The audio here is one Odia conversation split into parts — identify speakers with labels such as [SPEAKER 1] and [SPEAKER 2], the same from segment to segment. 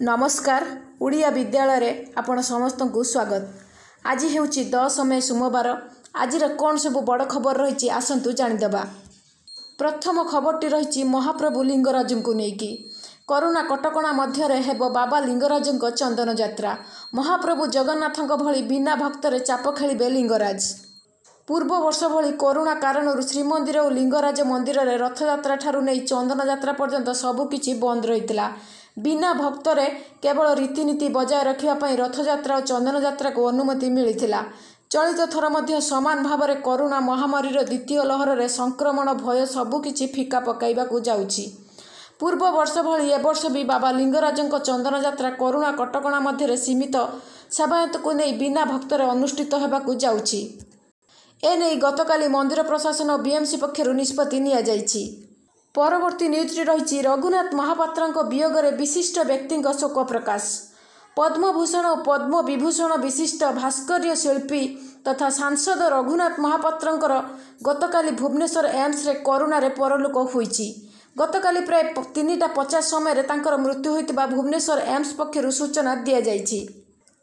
[SPEAKER 1] ନମସ୍କାର ଓଡ଼ିଆ ବିଦ୍ୟାଳୟରେ ଆପଣ ସମସ୍ତଙ୍କୁ ସ୍ୱାଗତ। ଆଜି ହେଉଛି ଦଶ ମେ ସୋମବାର। ଆଜିର କ'ଣ ସବୁ ବଡ଼ ଖବର ରହିଛି ଆସନ୍ତୁ ଜାଣିଦେବା। ପ୍ରଥମ ଖବରଟି ରହିଛି ମହାପ୍ରଭୁ ଲିଙ୍ଗରାଜଙ୍କୁ ନେଇକି। କରୋନା କଟକଣା ମଧ୍ୟରେ ହେବ ବାବା ଲିଙ୍ଗରାଜଙ୍କ ଚନ୍ଦନ ଯାତ୍ରା ମହାପ୍ରଭୁ ଜଗନ୍ନାଥଙ୍କ ଭଳି ବିନା ଭକ୍ତରେ ଚାପ ଖେଳିବେ ଲିଙ୍ଗରାଜ। ପୂର୍ବ ବର୍ଷ ଭଳି କରୋନା କାରଣରୁ ଶ୍ରୀମନ୍ଦିର ଓ ଲିଙ୍ଗରାଜ ମନ୍ଦିରରେ ରଥଯାତ୍ରା ଠାରୁ ନେଇ ଚନ୍ଦନ ଯାତ୍ରା ପର୍ଯ୍ୟନ୍ତ ସବୁକିଛି ବନ୍ଦ ରହିଥିଲା। ବିନା ଭକ୍ତରେ କେବଳ ରୀତିନୀତି ବଜାୟ ରଖିବା ପାଇଁ ରଥଯାତ୍ରା ଓ ଚନ୍ଦନ ଯାତ୍ରାକୁ ଅନୁମତି ମିଳିଥିଲା। ଚଳିତ ଥର ମଧ୍ୟ ସମାନ ଭାବରେ କରୋନା ମହାମାରୀର ଦ୍ୱିତୀୟ ଲହରରେ ସଂକ୍ରମଣ ଭୟ ସବୁକିଛି ଫିକା ପକାଇବାକୁ ଯାଉଛି। ପୂର୍ବ ବର୍ଷ ଭଳି ଏବର୍ଷ ବି ବାବା ଲିଙ୍ଗରାଜଙ୍କ ଚନ୍ଦନ ଯାତ୍ରା କରୋନା କଟକଣା ମଧ୍ୟରେ ସୀମିତ ସେବାୟତକୁ ନେଇ ବିନା ଭକ୍ତରେ ଅନୁଷ୍ଠିତ ହେବାକୁ ଯାଉଛି। ଏନେଇ ଗତକାଲି ମନ୍ଦିର ପ୍ରଶାସନ ଓ ବିଏମ୍ସି ପକ୍ଷରୁ ନିଷ୍ପତ୍ତି ନିଆଯାଇଛି। ପରବର୍ତ୍ତୀ ନ୍ୟୁଜ୍ଟି ରହିଛି ରଘୁନାଥ ମହାପାତ୍ରଙ୍କ ବିୟୋଗରେ ବିଶିଷ୍ଟ ବ୍ୟକ୍ତିଙ୍କ ଶୋକ ପ୍ରକାଶ ପଦ୍ମଭୂଷଣ ଓ ପଦ୍ମ ବିଭୂଷଣ ବିଶିଷ୍ଟ ଭାସ୍କର୍ଯ୍ୟ ଶିଳ୍ପୀ ତଥା ସାଂସଦ ରଘୁନାଥ ମହାପାତ୍ରଙ୍କର ଗତକାଲି ଭୁବନେଶ୍ୱର ଏମ୍ସରେ କରୋନାରେ ପରଲୋକ ହୋଇଛି। ଗତକାଲି ପ୍ରାୟ ତିନିଟା ପଚାଶ ସମୟରେ ତାଙ୍କର ମୃତ୍ୟୁ ହୋଇଥିବା ଭୁବନେଶ୍ୱର ଏମ୍ସ ପକ୍ଷରୁ ସୂଚନା ଦିଆଯାଇଛି।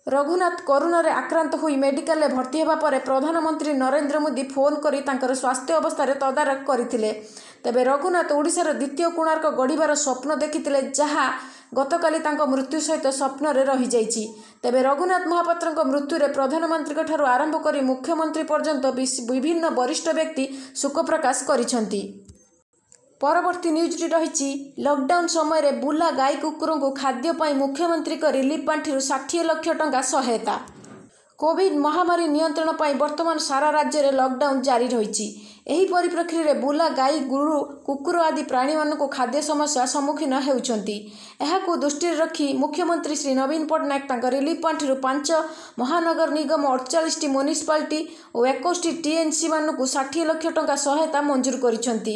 [SPEAKER 1] ରଘୁନାଥ କରୋନାରେ ଆକ୍ରାନ୍ତ ହୋଇ ମେଡିକାଲରେ ଭର୍ତ୍ତି ହେବା ପରେ ପ୍ରଧାନମନ୍ତ୍ରୀ ନରେନ୍ଦ୍ର ମୋଦି ଫୋନ୍ କରି ତାଙ୍କର ସ୍ୱାସ୍ଥ୍ୟ ଅବସ୍ଥାରେ ତଦାରଖ କରିଥିଲେ। ତେବେ ରଘୁନାଥ ଓଡ଼ିଶାର ଦ୍ୱିତୀୟ କୋଣାର୍କ ଗଢ଼ିବାର ସ୍ୱପ୍ନ ଦେଖିଥିଲେ ଯାହା ଗତକାଲି ତାଙ୍କ ମୃତ୍ୟୁ ସହିତ ସ୍ୱପ୍ନରେ ରହିଯାଇଛି। ତେବେ ରଘୁନାଥ ମହାପାତ୍ରଙ୍କ ମୃତ୍ୟୁରେ ପ୍ରଧାନମନ୍ତ୍ରୀଙ୍କ ଠାରୁ ଆରମ୍ଭ କରି ମୁଖ୍ୟମନ୍ତ୍ରୀ ପର୍ଯ୍ୟନ୍ତ ବିଭିନ୍ନ ବରିଷ୍ଠ ବ୍ୟକ୍ତି ଶୋକ ପ୍ରକାଶ କରିଛନ୍ତି। ପରବର୍ତ୍ତୀ ନ୍ୟୁଜ୍ଟି ରହିଛି ଲକଡାଉନ୍ ସମୟରେ ବୁଲା ଗାଈ କୁକୁରଙ୍କୁ ଖାଦ୍ୟ ପାଇଁ ମୁଖ୍ୟମନ୍ତ୍ରୀଙ୍କ ରିଲିଫ୍ ପାଣ୍ଠିରୁ ଷାଠିଏ ଲକ୍ଷ ଟଙ୍କା ସହାୟତା। କୋଭିଡ୍ ମହାମାରୀ ନିୟନ୍ତ୍ରଣ ପାଇଁ ବର୍ତ୍ତମାନ ସାରା ରାଜ୍ୟରେ ଲକଡାଉନ୍ ଜାରି ରହିଛି। ଏହି ପରିପ୍ରେକ୍ଷୀରେ ବୁଲା ଗାଈ ଗୁରୁ କୁକୁର ଆଦି ପ୍ରାଣୀମାନଙ୍କୁ ଖାଦ୍ୟ ସମସ୍ୟା ସମ୍ମୁଖୀନ ହେଉଛନ୍ତି। ଏହାକୁ ଦୃଷ୍ଟିରେ ରଖି ମୁଖ୍ୟମନ୍ତ୍ରୀ ଶ୍ରୀ ନବୀନ ପଟ୍ଟନାୟକ ତାଙ୍କ ରିଲିଫ୍ ପାଣ୍ଠିରୁ ପାଞ୍ଚ ମହାନଗର ନିଗମ ଅଠଚାଳିଶଟି ମ୍ୟୁନିସିପାଲିଟି ଓ ଏକୋଇଶଟି ଟିଏନ୍ସିମାନଙ୍କୁ ଷାଠିଏ ଲକ୍ଷ ଟଙ୍କା ସହାୟତା ମଞ୍ଜୁର କରିଛନ୍ତି।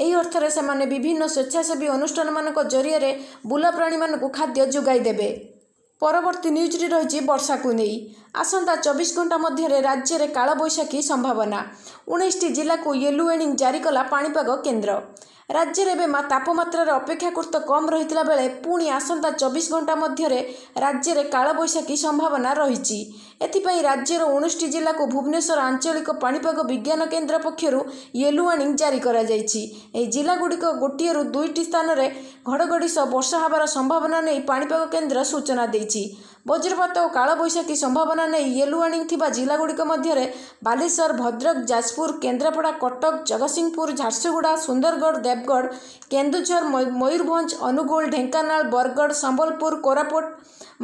[SPEAKER 1] ଏହି ଅର୍ଥରେ ସେମାନେ ବିଭିନ୍ନ ସ୍ୱେଚ୍ଛାସେବୀ ଅନୁଷ୍ଠାନମାନଙ୍କ ଜରିଆରେ ବୁଲା ପ୍ରାଣୀମାନଙ୍କୁ ଖାଦ୍ୟ ଯୋଗାଇ ଦେବେ ପରବର୍ତ୍ତୀ ନ୍ୟୁଜ୍ଟି ରହିଛି ବର୍ଷାକୁ ନେଇ। ଆସନ୍ତା ଚବିଶ ଘଣ୍ଟା ମଧ୍ୟରେ ରାଜ୍ୟରେ କାଳବୈଶାଖୀ ସମ୍ଭାବନା। ଉଣେଇଶଟି ଜିଲ୍ଲାକୁ ୟେଲୋ ୱାର୍ଣ୍ଣିଂ ଜାରି କଲା ପାଣିପାଗ କେନ୍ଦ୍ର। ରାଜ୍ୟରେ ଏବେ ତାପମାତ୍ରାରେ ଅପେକ୍ଷାକୃତ କମ୍ ରହିଥିଲା ବେଳେ ପୁଣି ଆସନ୍ତା ଚବିଶ ଘଣ୍ଟା ମଧ୍ୟରେ ରାଜ୍ୟରେ କାଳବୈଶାଖୀ ସମ୍ଭାବନା ରହିଛି। ଏଥିପାଇଁ ରାଜ୍ୟର ଉଣେଇଶଟି ଜିଲ୍ଲାକୁ ଭୁବନେଶ୍ୱର ଆଞ୍ଚଳିକ ପାଣିପାଗ ବିଜ୍ଞାନ କେନ୍ଦ୍ର ପକ୍ଷରୁ ୟେଲୋ ୱାର୍ଣ୍ଣିଂ ଜାରି କରାଯାଇଛି। ଏହି ଜିଲ୍ଲାଗୁଡ଼ିକ ଗୋଟିଏରୁ ଦୁଇଟି ସ୍ଥାନରେ ଘଡ଼ଘଡ଼ି ସହ ବର୍ଷା ହେବାର ସମ୍ଭାବନା ନେଇ ପାଣିପାଗ କେନ୍ଦ୍ର ସୂଚନା ଦେଇଛି। ବଜ୍ରପାତ ଓ କାଳବୈଶାଖୀ ସମ୍ଭାବନା ନେଇ ୟେଲୋ ୱାର୍ଣ୍ଣିଂ ଥିବା ଜିଲ୍ଲାଗୁଡ଼ିକ ମଧ୍ୟରେ ବାଲେଶ୍ୱର ଭଦ୍ରକ ଯାଜପୁର କେନ୍ଦ୍ରାପଡ଼ା କଟକ ଜଗତସିଂହପୁର ଝାରସୁଗୁଡ଼ା ସୁନ୍ଦରଗଡ଼ ଦେବଗଡ଼ କେନ୍ଦୁଝର ମୟୂରଭଞ୍ଜ ଅନୁଗୁଳ ଢେଙ୍କାନାଳ ବରଗଡ଼ ସମ୍ବଲପୁର କୋରାପୁଟ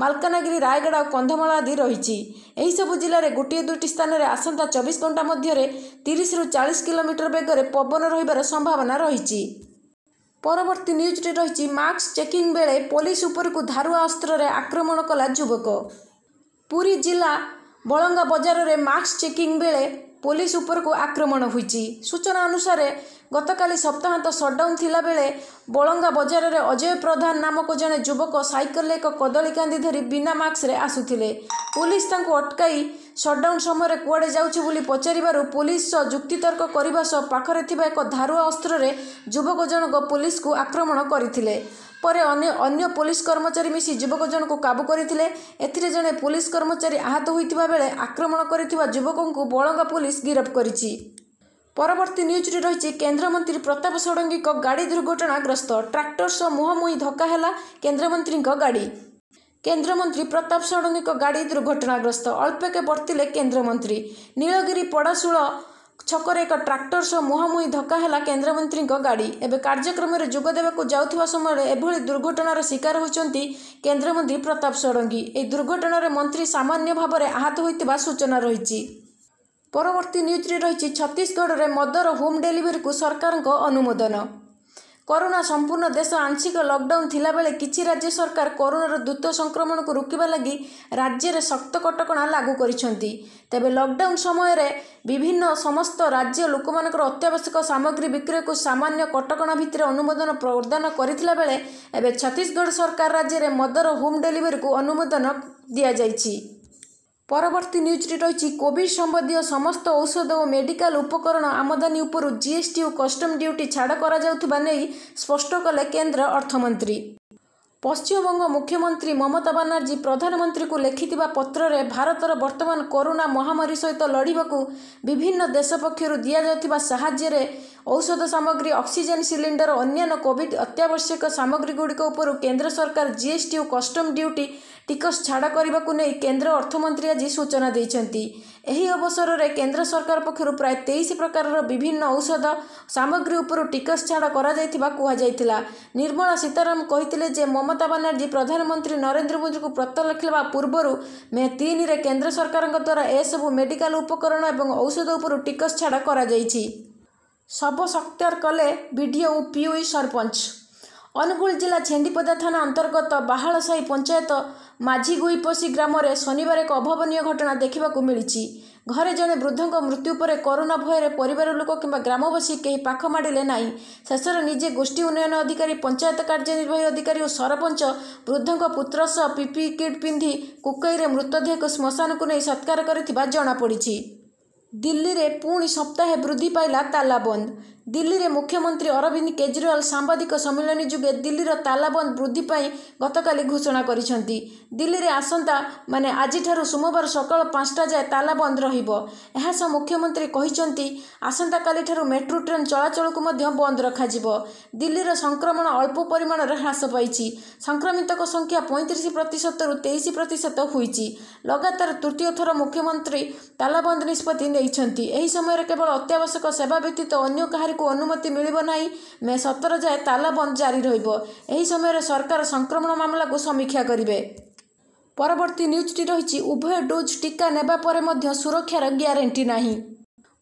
[SPEAKER 1] ମାଲକାନଗିରି ରାୟଗଡ଼ା ଓ କନ୍ଧମାଳ ଆଦି ରହିଛି। ଏହିସବୁ ଜିଲ୍ଲାରେ ଗୋଟିଏ ଦୁଇଟି ସ୍ଥାନରେ ଆସନ୍ତା ଚବିଶ ଘଣ୍ଟା ମଧ୍ୟରେ ତିରିଶରୁ ଚାଳିଶ କିଲୋମିଟର ବେଗରେ ପବନ ରହିବାର ସମ୍ଭାବନା ରହିଛି। ପରବର୍ତ୍ତୀ ନ୍ୟୁଜ୍ଟି ରହିଛି ମାସ୍କ ଚେକିଂ ବେଳେ ପୋଲିସ ଉପରକୁ ଧାରୁଆ ଅସ୍ତ୍ରରେ ଆକ୍ରମଣ କଲା ଯୁବକ। ପୁରୀ ଜିଲ୍ଲା ବଳଙ୍ଗା ବଜାରରେ ମାସ୍କ ଚେକିଂ ବେଳେ ପୋଲିସ ଉପରକୁ ଆକ୍ରମଣ ହୋଇଛି। ସୂଚନା ଅନୁସାରେ ଗତକାଲି ସପ୍ତାହାନ୍ତ ସଟ୍ଡାଉନ୍ ଥିଲାବେଳେ ବଳଙ୍ଗା ବଜାରରେ ଅଜୟ ପ୍ରଧାନ ନାମକ ଜଣେ ଯୁବକ ସାଇକେଲରେ ଏକ କଦଳୀ କାନ୍ଦି ଧରି ବିନା ମାସ୍କରେ ଆସୁଥିଲେ। ପୋଲିସ ତାଙ୍କୁ ଅଟକାଇ ସଟ୍ଡାଉନ୍ ସମୟରେ କୁଆଡ଼େ ଯାଉଛି ବୋଲି ପଚାରିବାରୁ ପୋଲିସ ସହ ଯୁକ୍ତିତର୍କ କରିବା ସହ ପାଖରେ ଥିବା ଏକ ଧାରୁଆ ଅସ୍ତ୍ରରେ ଯୁବକ ଜଣକ ପୋଲିସକୁ ଆକ୍ରମଣ କରିଥିଲେ। ପରେ ଅନ୍ୟ ଅନ୍ୟ ପୋଲିସ କର୍ମଚାରୀ ମିଶି ଯୁବକ ଜଣକୁ କାବୁ କରିଥିଲେ। ଏଥିରେ ଜଣେ ପୋଲିସ କର୍ମଚାରୀ ଆହତ ହୋଇଥିବା ବେଳେ ଆକ୍ରମଣ କରିଥିବା ଯୁବକଙ୍କୁ ବଳଙ୍ଗା ପୋଲିସ ଗିରଫ କରିଛି। ପରବର୍ତ୍ତୀ ନ୍ୟୁଜ୍ରେ ରହିଛି କେନ୍ଦ୍ରମନ୍ତ୍ରୀ ପ୍ରତାପ ଷଡ଼ଙ୍ଗୀଙ୍କ ଗାଡ଼ି ଦୁର୍ଘଟଣାଗ୍ରସ୍ତ। ଟ୍ରାକ୍ଟର ସହ ମୁହାଁମୁହିଁ ଧକ୍କା ହେଲା କେନ୍ଦ୍ରମନ୍ତ୍ରୀଙ୍କ ଗାଡ଼ି। କେନ୍ଦ୍ରମନ୍ତ୍ରୀ ପ୍ରତାପ ଷଡ଼ଙ୍ଗୀଙ୍କ ଗାଡ଼ି ଦୁର୍ଘଟଣାଗ୍ରସ୍ତ। ଅଳ୍ପକେ ବର୍ତ୍ତିଲେ କେନ୍ଦ୍ରମନ୍ତ୍ରୀ। ନୀଳଗିରି ପଡ଼ାଶୁଳ ଛକରେ ଏକ ଟ୍ରାକ୍ଟର ସହ ମୁହାଁମୁହିଁ ଧକ୍କା ହେଲା କେନ୍ଦ୍ରମନ୍ତ୍ରୀଙ୍କ ଗାଡ଼ି। ଏବେ କାର୍ଯ୍ୟକ୍ରମରେ ଯୋଗ ଦେବାକୁ ଯାଉଥିବା ସମୟରେ ଏଭଳି ଦୁର୍ଘଟଣାର ଶିକାର ହୋଇଛନ୍ତି କେନ୍ଦ୍ରମନ୍ତ୍ରୀ ପ୍ରତାପ ଷଡ଼ଙ୍ଗୀ। ଏହି ଦୁର୍ଘଟଣାରେ ମନ୍ତ୍ରୀ ସାମାନ୍ୟ ଭାବରେ ଆହତ ହୋଇଥିବା ସୂଚନା ରହିଛି। ପରବର୍ତ୍ତୀ ନ୍ୟୁଜ୍ରେ ରହିଛି ଛତିଶଗଡ଼ରେ ମଦର ହୋମ୍ ଡେଲିଭରିକୁ ସରକାରଙ୍କ ଅନୁମୋଦନ। କରୋନା ସମ୍ପୂର୍ଣ୍ଣ ଦେଶ ଆଂଶିକ ଲକଡାଉନ୍ ଥିଲାବେଳେ କିଛି ରାଜ୍ୟ ସରକାର କରୋନାର ଦ୍ରୁତ ସଂକ୍ରମଣକୁ ରୋକିବା ଲାଗି ରାଜ୍ୟରେ ଶକ୍ତ କଟକଣା ଲାଗୁ କରିଛନ୍ତି। ତେବେ ଲକଡାଉନ୍ ସମୟରେ ବିଭିନ୍ନ ସମସ୍ତ ରାଜ୍ୟ ଲୋକମାନଙ୍କର ଅତ୍ୟାବଶ୍ୟକ ସାମଗ୍ରୀ ବିକ୍ରୟକୁ ସାମାନ୍ୟ କଟକଣା ଭିତରେ ଅନୁମୋଦନ ପ୍ରଦାନ କରିଥିଲା ବେଳେ ଏବେ ଛତିଶଗଡ଼ ସରକାର ରାଜ୍ୟରେ ମଦର ହୋମ୍ ଡେଲିଭରିକୁ ଅନୁମୋଦନ ଦିଆଯାଇଛି। ପରବର୍ତ୍ତୀ ନ୍ୟୁଜ୍ଟି ରହିଛି କୋଭିଡ୍ ସମ୍ବନ୍ଧୀୟ ସମସ୍ତ ଔଷଧ ଓ ମେଡିକାଲ ଉପକରଣ ଆମଦାନୀ ଉପରୁ ଜିଏସ୍ଟି ଓ କଷ୍ଟମ ଡ୍ୟୁଟି ଛାଡ଼ କରାଯାଉଥିବା ନେଇ ସ୍ପଷ୍ଟ କଲେ କେନ୍ଦ୍ର ଅର୍ଥମନ୍ତ୍ରୀ। ପଶ୍ଚିମବଙ୍ଗ ମୁଖ୍ୟମନ୍ତ୍ରୀ ମମତା ବାନାର୍ଜୀ ପ୍ରଧାନମନ୍ତ୍ରୀଙ୍କୁ ଲେଖିଥିବା ପତ୍ରରେ ଭାରତର ବର୍ତ୍ତମାନ କରୋନା ମହାମାରୀ ସହିତ ଲଢ଼ିବାକୁ ବିଭିନ୍ନ ଦେଶ ପକ୍ଷରୁ ଦିଆଯାଉଥିବା ସାହାଯ୍ୟରେ ଔଷଧ ସାମଗ୍ରୀ ଅକ୍ସିଜେନ୍ ସିଲିଣ୍ଡର ଅନ୍ୟାନ୍ୟ କୋଭିଡ୍ ଅତ୍ୟାବଶ୍ୟକ ସାମଗ୍ରୀଗୁଡ଼ିକ ଉପରୁ କେନ୍ଦ୍ର ସରକାର ଜିଏସ୍ଟି ଓ କଷ୍ଟମ୍ ଡ୍ୟୁଟି ଟିକସ ଛାଡ଼ କରିବାକୁ ନେଇ କେନ୍ଦ୍ର ଅର୍ଥମନ୍ତ୍ରୀ ଆଜି ସୂଚନା ଦେଇଛନ୍ତି। ଏହି ଅବସରରେ କେନ୍ଦ୍ର ସରକାର ପକ୍ଷରୁ ପ୍ରାୟ ତେଇଶ ପ୍ରକାରର ବିଭିନ୍ନ ଔଷଧ ସାମଗ୍ରୀ ଉପରୁ ଟିକସ ଛାଡ଼ କରାଯାଇଥିବା କୁହାଯାଇଥିଲା। ନିର୍ମଳା ସୀତାରାମ କହିଥିଲେ ଯେ ମମତା ବାନାର୍ଜୀ ପ୍ରଧାନମନ୍ତ୍ରୀ ନରେନ୍ଦ୍ର ମୋଦିଙ୍କୁ ପତ୍ର ଲେଖିବା ପୂର୍ବରୁ ମେ ତିନିରେ କେନ୍ଦ୍ର ସରକାରଙ୍କ ଦ୍ୱାରା ଏସବୁ ମେଡିକାଲ ଉପକରଣ ଏବଂ ଔଷଧ ଉପରୁ ଟିକସ ଛାଡ଼ କରାଯାଇଛି। ଶବ ସତ୍କାର କଲେ ବିଡିଓ ଓ ପିୟୁଇ ସରପଞ୍ଚ। ଅନୁଗୁଳ ଜିଲ୍ଲା ଛେଣ୍ଡିପଦା ଥାନା ଅନ୍ତର୍ଗତ ବାହାଳସାହି ପଞ୍ଚାୟତ ମାଝିଗୁଇପୋଷି ଗ୍ରାମରେ ଶନିବାର ଏକ ଅଭାବନୀୟ ଘଟଣା ଦେଖିବାକୁ ମିଳିଛି। ଘରେ ଜଣେ ବୃଦ୍ଧଙ୍କ ମୃତ୍ୟୁ ପରେ କରୋନା ଭୟରେ ପରିବାର ଲୋକ କିମ୍ବା ଗ୍ରାମବାସୀ କେହି ପାଖ ମାଡ଼ିଲେ ନାହିଁ। ଶେଷରେ ନିଜେ ଗୋଷ୍ଠୀ ଉନ୍ନୟନ ଅଧିକାରୀ ପଞ୍ଚାୟତ କାର୍ଯ୍ୟନିର୍ବାହୀ ଅଧିକାରୀ ଓ ସରପଞ୍ଚ ବୃଦ୍ଧଙ୍କ ପୁତ୍ର ସହ ପିପି କିଟ୍ ପିନ୍ଧି କୁକଇରେ ମୃତଦେହକୁ ଶ୍ମଶାନକୁ ନେଇ ସତ୍କାର କରିଥିବା ଜଣାପଡ଼ିଛି। ଦିଲ୍ଲୀରେ ପୁଣି ସପ୍ତାହେ ବୃଦ୍ଧି ପାଇଲା ତାଲାବନ୍ଦ। ଦିଲ୍ଲୀରେ ମୁଖ୍ୟମନ୍ତ୍ରୀ ଅରବିନ୍ଦ କେଜରିୱାଲ ସାମ୍ବାଦିକ ସମ୍ମିଳନୀ ଯୋଗେ ଦିଲ୍ଲୀର ତାଲାବନ୍ଦ ବୃଦ୍ଧି ପାଇଁ ଗତକାଲି ଘୋଷଣା କରିଛନ୍ତି। ଦିଲ୍ଲୀରେ ଆସନ୍ତା ମାନେ ଆଜିଠାରୁ ସୋମବାର ସକାଳ ପାଞ୍ଚଟା ଯାଏ ତାଲାବନ୍ଦ ରହିବ। ଏହା ସହ ମୁଖ୍ୟମନ୍ତ୍ରୀ କହିଛନ୍ତି ଆସନ୍ତାକାଲିଠାରୁ ମେଟ୍ରୋ ଟ୍ରେନ୍ ଚଳାଚଳକୁ ମଧ୍ୟ ବନ୍ଦ ରଖାଯିବ। ଦିଲ୍ଲୀର ସଂକ୍ରମଣ ଅଳ୍ପ ପରିମାଣରେ ହ୍ରାସ ପାଇଛି। ସଂକ୍ରମିତଙ୍କ ସଂଖ୍ୟା ପଇଁତିରିଶ ପ୍ରତିଶତରୁ ତେଇଶ ପ୍ରତିଶତ ହୋଇଛି। ଲଗାତାର ତୃତୀୟ ଥର ମୁଖ୍ୟମନ୍ତ୍ରୀ ତାଲାବନ୍ଦ ନିଷ୍ପତ୍ତି ନେଇଛନ୍ତି। ଏହି ସମୟରେ କେବଳ ଅତ୍ୟାବଶ୍ୟକ ସେବା ବ୍ୟତୀତ ଅନ୍ୟ କାହାରିକୁ ଅନୁମତି ମିଳିବ ନାହିଁ। ମେ ସତର ଯାଏଁ ତାଲାବନ୍ଦ ଜାରି ରହିବ। ଏହି ସମୟରେ ସରକାର ସଂକ୍ରମଣ ମାମଲାକୁ ସମୀକ୍ଷା କରିବେ। ପରବର୍ତ୍ତୀ ନ୍ୟୁଜ୍ଟି ରହିଛି ଉଭୟ ଡୋଜ୍ ଟିକା ନେବା ପରେ ମଧ୍ୟ ସୁରକ୍ଷାର ଗ୍ୟାରେଣ୍ଟି ନାହିଁ।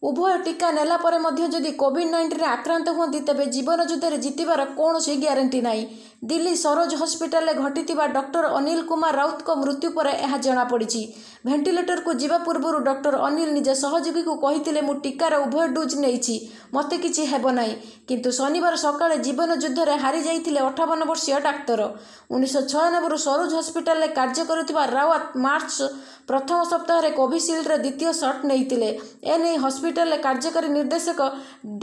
[SPEAKER 1] ଉଭୟ ଟିକା ନେଲା ପରେ ମଧ୍ୟ ଯଦି କୋଭିଡ୍ ନାଇଣ୍ଟିନରେ ଆକ୍ରାନ୍ତ ହୁଅନ୍ତି ତେବେ ଜୀବନ ଯୁଦ୍ଧରେ ଜିତିବାର କୌଣସି ଗ୍ୟାରେଣ୍ଟି ନାହିଁ। ଦିଲ୍ଲୀ ସରୋଜ ହସ୍ପିଟାଲରେ ଘଟିଥିବା ଡକ୍ଟର ଅନିଲ କୁମାର ରାଉତଙ୍କ ମୃତ୍ୟୁ ପରେ ଏହା ଜଣାପଡ଼ିଛି। ଭେଣ୍ଟିଲେଟରକୁ ଯିବା ପୂର୍ବରୁ ଡକ୍ଟର ଅନିଲ ନିଜ ସହଯୋଗୀକୁ କହିଥିଲେ ମୁଁ ଟିକାର ଉଭୟ ଡୋଜ୍ ନେଇଛି ମୋତେ କିଛି ହେବ ନାହିଁ। କିନ୍ତୁ ଶନିବାର ସକାଳେ ଜୀବନ ଯୁଦ୍ଧରେ ହାରିଯାଇଥିଲେ ଅଠାବନ ବର୍ଷୀୟ ଡାକ୍ତର। ଉଣେଇଶହ ଛୟାନବେରୁ ସରୋଜ ହସ୍ପିଟାଲରେ କାର୍ଯ୍ୟ କରୁଥିବା ରାୱତ ମାର୍ଚ୍ଚ ପ୍ରଥମ ସପ୍ତାହରେ କୋଭିସିଲ୍ଡର ଦ୍ୱିତୀୟ ସଟ୍ ନେଇଥିଲେ। ଏନେଇ ହସ୍ପିଟାଲରେ କାର୍ଯ୍ୟକାରୀ ନିର୍ଦ୍ଦେଶକ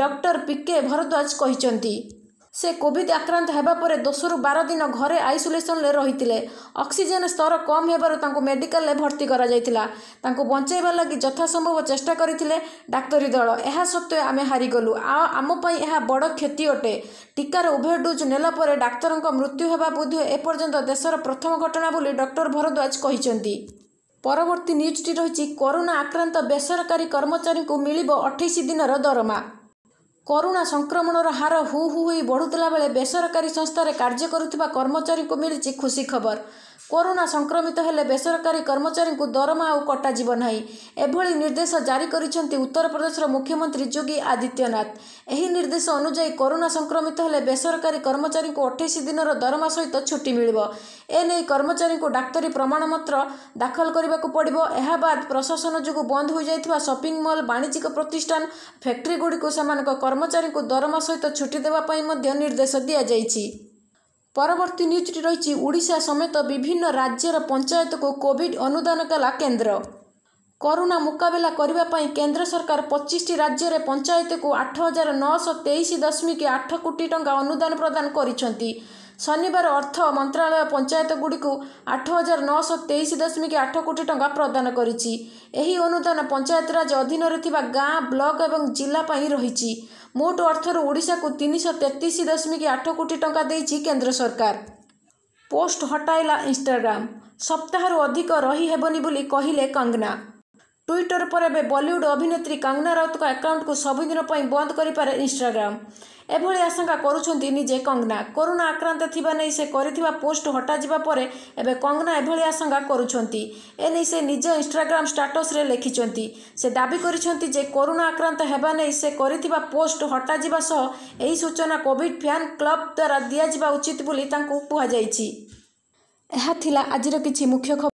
[SPEAKER 1] ଡକ୍ଟର ପିକେ ଭରଦ୍ୱାଜ କହିଛନ୍ତି। ସେ କୋଭିଡ୍ ଆକ୍ରାନ୍ତ ହେବା ପରେ ଦଶରୁ ବାର ଦିନ ଘରେ ଆଇସୋଲେସନରେ ରହିଥିଲେ। ଅକ୍ସିଜେନ୍ ସ୍ତର କମ୍ ହେବାରୁ ତାଙ୍କୁ ମେଡିକାଲରେ ଭର୍ତ୍ତି କରାଯାଇଥିଲା। ତାଙ୍କୁ ବଞ୍ଚାଇବା ଲାଗି ଯଥାସମ୍ଭବ ଚେଷ୍ଟା କରିଥିଲେ ଡାକ୍ତରୀ ଦଳ। ଏହା ସତ୍ତ୍ୱେ ଆମେ ହାରିଗଲୁ। ଆମ ପାଇଁ ଏହା ବଡ଼ କ୍ଷତି ଅଟେ। ଟିକାର ଉଭୟ ଡୋଜ୍ ନେଲା ପରେ ଡାକ୍ତରଙ୍କ ମୃତ୍ୟୁ ହେବା ବୋଧହୁଏ ଏପର୍ଯ୍ୟନ୍ତ ଦେଶର ପ୍ରଥମ ଘଟଣା ବୋଲି ଡକ୍ଟର ଭରଦ୍ୱାଜ କହିଛନ୍ତି। ପରବର୍ତ୍ତୀ ନ୍ୟୁଜ୍ଟି ରହିଛି କରୋନା ଆକ୍ରାନ୍ତ ବେସରକାରୀ କର୍ମଚାରୀଙ୍କୁ ମିଳିବ ଅଠେଇଶ ଦିନର ଦରମା। କରୋନା ସଂକ୍ରମଣର ହାର ହୁ ହୁ ହୋଇ ବଢ଼ୁଥିଲା ବେଳେ ବେସରକାରୀ ସଂସ୍ଥାରେ କାର୍ଯ୍ୟ କରୁଥିବା କର୍ମଚାରୀଙ୍କୁ ମିଳିଛି ଖୁସି ଖବର। କରୋନା ସଂକ୍ରମିତ ହେଲେ ବେସରକାରୀ କର୍ମଚାରୀଙ୍କୁ ଦରମା ଆଉ କଟାଯିବ ନାହିଁ। ଏଭଳି ନିର୍ଦ୍ଦେଶ ଜାରି କରିଛନ୍ତି ଉତ୍ତରପ୍ରଦେଶର ମୁଖ୍ୟମନ୍ତ୍ରୀ ଯୋଗୀ ଆଦିତ୍ୟନାଥ। ଏହି ନିର୍ଦ୍ଦେଶ ଅନୁଯାୟୀ କରୋନା ସଂକ୍ରମିତ ହେଲେ ବେସରକାରୀ କର୍ମଚାରୀଙ୍କୁ ଅଠେଇଶ ଦିନର ଦରମା ସହିତ ଛୁଟି ମିଳିବ। ଏନେଇ କର୍ମଚାରୀଙ୍କୁ ଡାକ୍ତରୀ ପ୍ରମାଣପତ୍ର ଦାଖଲ କରିବାକୁ ପଡ଼ିବ। ଏହା ବାଦ ପ୍ରଶାସନ ଯୋଗୁଁ ବନ୍ଦ ହୋଇଯାଇଥିବା ସପିଂ ମଲ୍ ବାଣିଜ୍ୟିକ ପ୍ରତିଷ୍ଠାନ ଫ୍ୟାକ୍ଟ୍ରିଗୁଡ଼ିକୁ ସେମାନଙ୍କ କର୍ମଚାରୀଙ୍କୁ ଦରମା ସହିତ ଛୁଟି ଦେବା ପାଇଁ ମଧ୍ୟ ନିର୍ଦ୍ଦେଶ ଦିଆଯାଇଛି। ପରବର୍ତ୍ତୀ ନ୍ୟୁଜ୍ଟି ରହିଛି ଓଡ଼ିଶା ସମେତ ବିଭିନ୍ନ ରାଜ୍ୟର ପଞ୍ଚାୟତକୁ କୋଭିଡ୍ ଅନୁଦାନ କଲା କେନ୍ଦ୍ର। କରୋନା ମୁକାବିଲା କରିବା ପାଇଁ କେନ୍ଦ୍ର ସରକାର ପଚିଶଟି ରାଜ୍ୟରେ ପଞ୍ଚାୟତକୁ ଆଠ ହଜାର ନଅଶହ ତେଇଶ ଦଶମିକ ଆଠ କୋଟି ଟଙ୍କା ଅନୁଦାନ ପ୍ରଦାନ କରିଛନ୍ତି। ଶନିବାର ଅର୍ଥ ମନ୍ତ୍ରାଳୟ ପଞ୍ଚାୟତଗୁଡ଼ିକୁ ଆଠ ହଜାର ନଅଶହ ତେଇଶ ଦଶମିକ ଆଠ କୋଟି ଟଙ୍କା ପ୍ରଦାନ କରିଛି। ଏହି ଅନୁଦାନ ପଞ୍ଚାୟତରାଜ ଅଧୀନରେ ଥିବା ଗାଁ ବ୍ଲକ ଏବଂ ଜିଲ୍ଲା ପାଇଁ ରହିଛି। ମୋଟ ଅର୍ଥରୁ ଓଡ଼ିଶାକୁ ତିନିଶହ ତେତିଶ ଦଶମିକ ଆଠ କୋଟି ଟଙ୍କା ଦେଇଛି କେନ୍ଦ୍ର ସରକାର। ପୋଷ୍ଟ ହଟାଇଲା ଇନଷ୍ଟାଗ୍ରାମ। ସପ୍ତାହରୁ ଅଧିକ ରହିହେବନି ବୋଲି କହିଲେ କଙ୍ଗନା। ଟ୍ୱିଟର ପରେ ଏବେ ବଲିଉଡ୍ ଅଭିନେତ୍ରୀ କଙ୍ଗନା ରାଉତଙ୍କ ଆକାଉଣ୍ଟକୁ ସବୁଦିନ ପାଇଁ ବନ୍ଦ କରିପାରେ ଇନଷ୍ଟାଗ୍ରାମ ଏଭଳି ଆଶଙ୍କା କରୁଛନ୍ତି ନିଜେ କଙ୍ଗନା। କରୋନା ଆକ୍ରାନ୍ତ ଥିବା ନେଇ ସେ କରିଥିବା ପୋଷ୍ଟ ହଟାଯିବା ପରେ ଏବେ କଙ୍ଗନା ଏଭଳି ଆଶଙ୍କା କରୁଛନ୍ତି। ଏନେଇ ସେ ନିଜ ଇନଷ୍ଟାଗ୍ରାମ ଷ୍ଟାଟସରେ ଲେଖିଛନ୍ତି। ସେ ଦାବି କରିଛନ୍ତି ଯେ କରୋନା ଆକ୍ରାନ୍ତ ହେବା ନେଇ ସେ କରିଥିବା ପୋଷ୍ଟ ହଟାଯିବା ସହ ଏହି ସୂଚନା କୋଭିଡ୍ ଫ୍ୟାନ୍ କ୍ଲବ ଦ୍ୱାରା ଦିଆଯିବା ଉଚିତ ବୋଲି ତାଙ୍କୁ କୁହାଯାଇଛି। ଏହା ଥିଲା ଆଜିର କିଛି ମୁଖ୍ୟ ଖବର।